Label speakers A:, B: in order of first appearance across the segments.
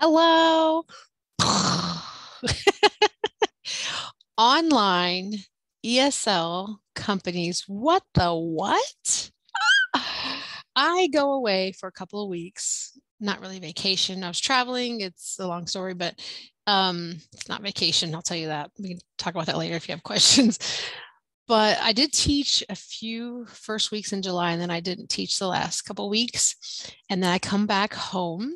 A: Hello. Online ESL companies. What the what? I go away for a couple of weeks. Not really vacation. I was traveling. It's a long story, but um, it's not vacation. I'll tell you that. We can talk about that later if you have questions. But I did teach a few first weeks in July, and then I didn't teach the last couple weeks. And then I come back home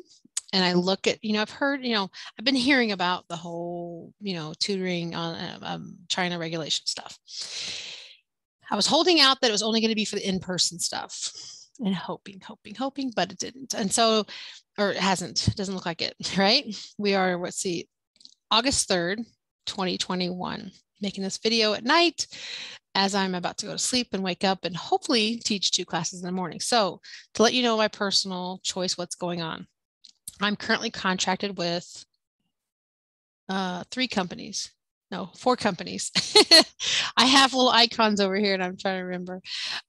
A: and I look at, you know, I've heard, you know, I've been hearing about the whole, you know, tutoring on um, um China regulation stuff. I was holding out that it was only going to be for the in person stuff and hoping, hoping, hoping, but it didn't. And so, or it hasn't, it doesn't look like it, right? We are, let's see, August 3rd, 2021, making this video at night as I'm about to go to sleep and wake up and hopefully teach two classes in the morning. So, to let you know my personal choice, what's going on. I'm currently contracted with uh, three companies. No, four companies. I have little icons over here and I'm trying to remember.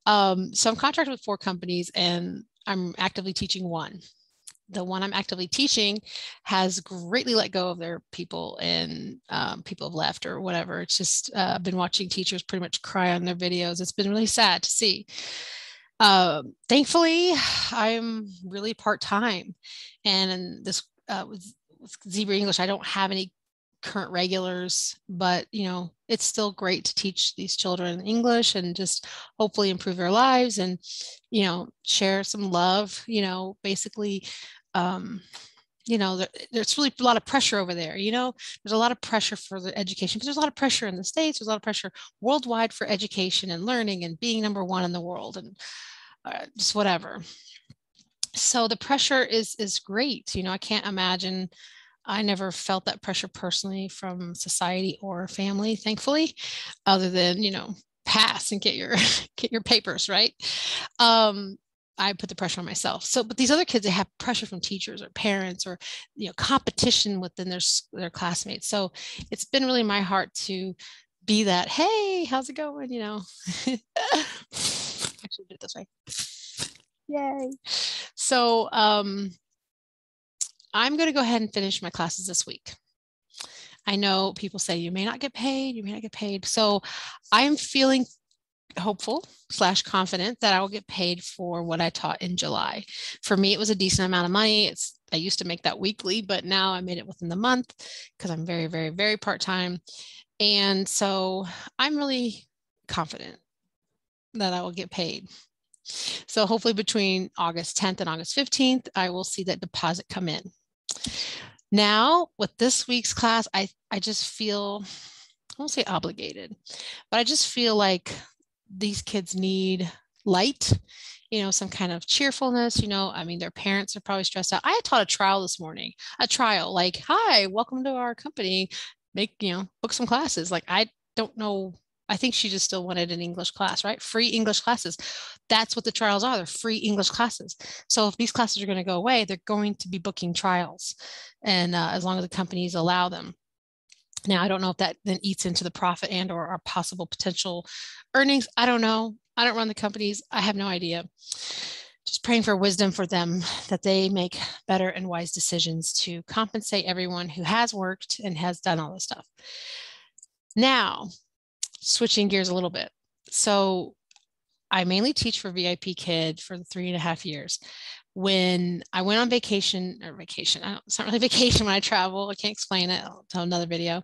A: Um, so I'm contracted with four companies and I'm actively teaching one. The one I'm actively teaching has greatly let go of their people and um, people have left or whatever. It's just, uh, I've been watching teachers pretty much cry on their videos. It's been really sad to see. Uh, thankfully, I'm really part time, and this uh, with, with Zebra English, I don't have any current regulars, but you know, it's still great to teach these children English and just hopefully improve their lives and you know share some love. You know, basically. Um, you know there, there's really a lot of pressure over there you know? There's a lot of pressure for the education because there's a lot of pressure in the states there's a lot of pressure worldwide for education and learning and being number one in the world and uh, just whatever. So the pressure is is great you know i can't imagine i never felt that pressure personally from society or family thankfully other than you know pass and get your get your papers right? Um I put the pressure on myself. So, but these other kids, they have pressure from teachers or parents or, you know, competition within their, their classmates. So it's been really my heart to be that, hey, how's it going? You know, actually do it this way. Yay. So um, I'm going to go ahead and finish my classes this week. I know people say you may not get paid, you may not get paid. So I'm feeling hopeful slash confident that I will get paid for what I taught in July. For me, it was a decent amount of money. It's I used to make that weekly, but now I made it within the month because I'm very, very, very part-time. And so I'm really confident that I will get paid. So hopefully between August 10th and August 15th, I will see that deposit come in. Now with this week's class, I, I just feel, I won't say obligated, but I just feel like these kids need light you know some kind of cheerfulness you know i mean their parents are probably stressed out. I taught a trial this morning a trial like hi welcome to our company. Make you know book some classes. Like i don't know i think she just still wanted an english class right? Free english classes. That's what the trials are they're free english classes. So if these classes are going to go away they're going to be booking trials. And uh, as long as the companies allow them now, I don't know if that then eats into the profit and or our possible potential earnings. I don't know. I don't run the companies. I have no idea. Just praying for wisdom for them that they make better and wise decisions to compensate everyone who has worked and has done all this stuff. Now, switching gears a little bit. So I mainly teach for VIP Kid for the three and a half years when I went on vacation or vacation, it's not really vacation when I travel. I can't explain it. I'll tell another video.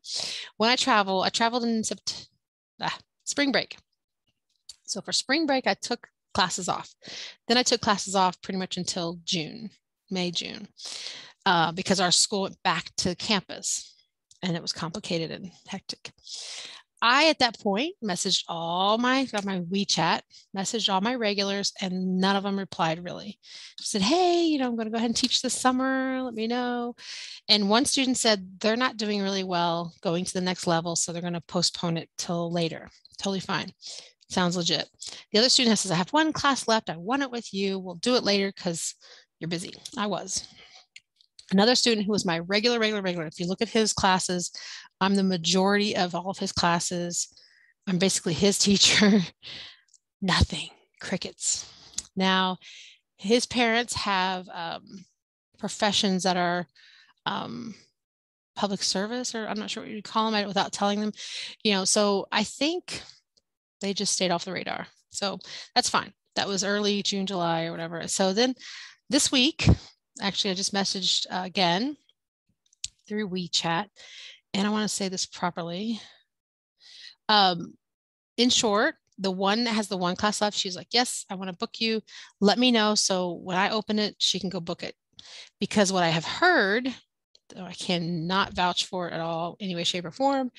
A: When I travel, I traveled in September, ah, spring break. So for spring break, I took classes off. Then I took classes off pretty much until June, May, June, uh, because our school went back to campus and it was complicated and hectic. I at that point messaged all my got my WeChat, messaged all my regulars, and none of them replied really. I said, "Hey, you know, I'm going to go ahead and teach this summer. Let me know." And one student said they're not doing really well going to the next level, so they're going to postpone it till later. Totally fine. Sounds legit. The other student says, "I have one class left. I want it with you. We'll do it later because you're busy." I was. Another student who was my regular, regular, regular. If you look at his classes, I'm the majority of all of his classes. I'm basically his teacher. Nothing, crickets. Now, his parents have um, professions that are um, public service, or I'm not sure what you'd call them without telling them, you know. So I think they just stayed off the radar. So that's fine. That was early June, July, or whatever. So then this week, actually, I just messaged uh, again through WeChat, and I want to say this properly. Um, in short, the one that has the one class left, she's like, Yes, I want to book you. Let me know. So when I open it, she can go book it. Because what I have heard, though I cannot vouch for it at all, any way, shape, or form,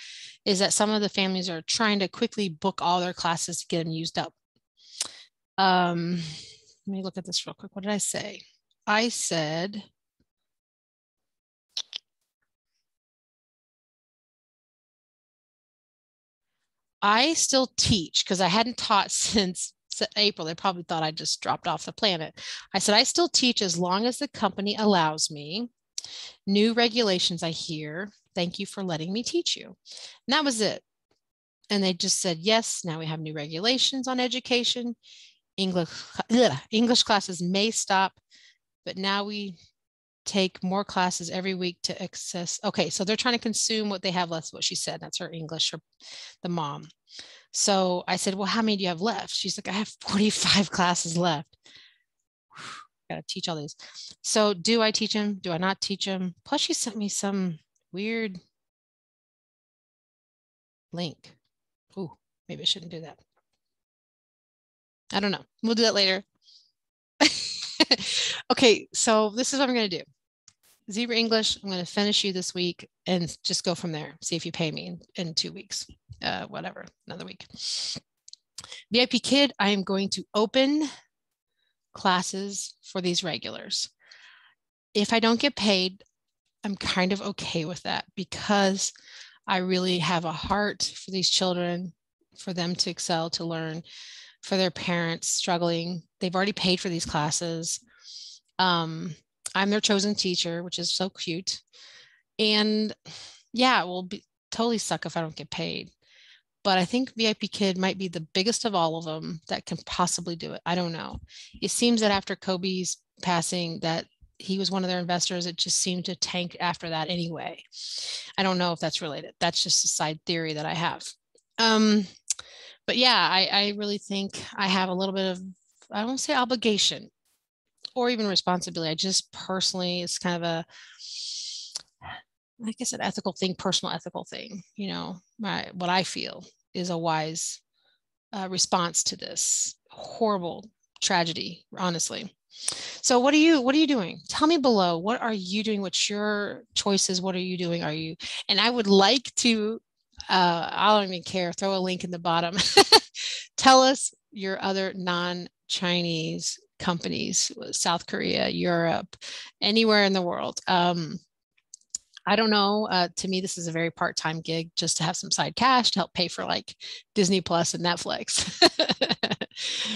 A: is that some of the families are trying to quickly book all their classes to get them used up. Um, let me look at this real quick. What did I say? I said, I still teach because I hadn't taught since April. They probably thought I just dropped off the planet. I said, I still teach as long as the company allows me. New regulations I hear. Thank you for letting me teach you. And that was it. And they just said, yes, now we have new regulations on education. English, ugh, English classes may stop, but now we take more classes every week to access. Okay, so they're trying to consume what they have left, what she said. That's her English, or the mom. So I said, Well, how many do you have left? She's like, I have 45 classes left. Got to teach all these. So do I teach them? Do I not teach them? Plus, she sent me some weird link. Ooh, maybe I shouldn't do that. I don't know. We'll do that later. okay, so this is what I'm going to do. Zebra English, I'm going to finish you this week and just go from there. See if you pay me in, in two weeks, uh, whatever, another week. VIP Kid, I am going to open classes for these regulars. If I don't get paid, I'm kind of okay with that because I really have a heart for these children, for them to excel, to learn for their parents struggling. They've already paid for these classes. Um, I'm their chosen teacher, which is so cute. And yeah, it will be totally suck if I don't get paid. But I think VIP Kid might be the biggest of all of them that can possibly do it. I don't know. It seems that after Kobe's passing, that he was one of their investors. It just seemed to tank after that anyway. I don't know if that's related. That's just a side theory that I have. Um, but yeah, I, I really think I have a little bit of, I don't say obligation or even responsibility. I just personally, it's kind of a, like I said, ethical thing, personal ethical thing. You know, my what I feel is a wise uh, response to this horrible tragedy. Honestly, so what are you what are you doing? Tell me below. What are you doing? What's your choices? What are you doing? Are you? And I would like to uh, I don't even care. Throw a link in the bottom. Tell us your other non Chinese companies, South Korea, Europe, anywhere in the world. Um, I don't know. Uh, to me, this is a very part time gig just to have some side cash to help pay for like Disney Plus and Netflix.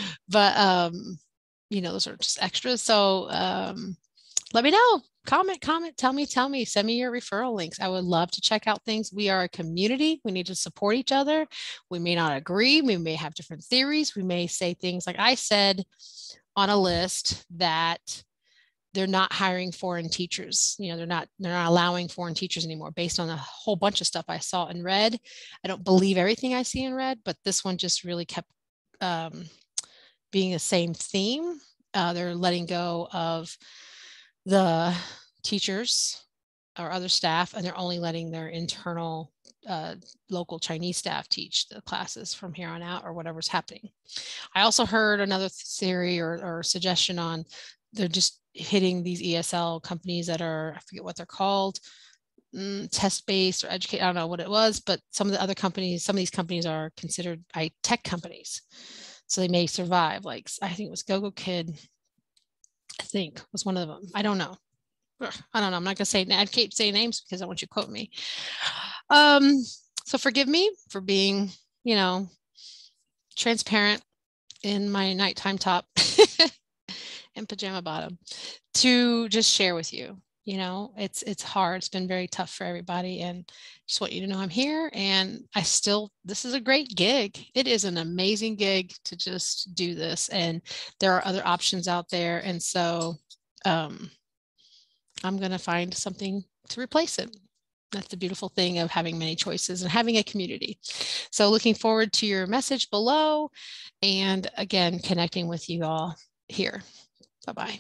A: but, um, you know, those are just extras. So um, let me know comment, comment, tell me, tell me, send me your referral links. I would love to check out things. We are a community. We need to support each other. We may not agree. We may have different theories. We may say things like I said on a list that they're not hiring foreign teachers. You know, they're not they're not allowing foreign teachers anymore based on a whole bunch of stuff I saw and read. I don't believe everything I see and read, but this one just really kept um, being the same theme. Uh, they're letting go of the teachers or other staff, and they're only letting their internal uh, local Chinese staff teach the classes from here on out or whatever's happening. I also heard another theory or, or suggestion on they're just hitting these ESL companies that are, I forget what they're called, mm, test based or educate. I don't know what it was, but some of the other companies, some of these companies are considered tech companies. So they may survive. Like I think it was GoGo Kid I think was one of them. I don't know. I don't know. I'm not gonna say I keep saying names because I want you to quote me. Um, so forgive me for being, you know, transparent in my nighttime top and pajama bottom to just share with you you know it's it's hard it's been very tough for everybody and just want you to know i'm here and i still this is a great gig it is an amazing gig to just do this and there are other options out there and so um i'm going to find something to replace it. That's the beautiful thing of having many choices and having a community. So, looking forward to your message below and again, connecting with you all here. Bye bye.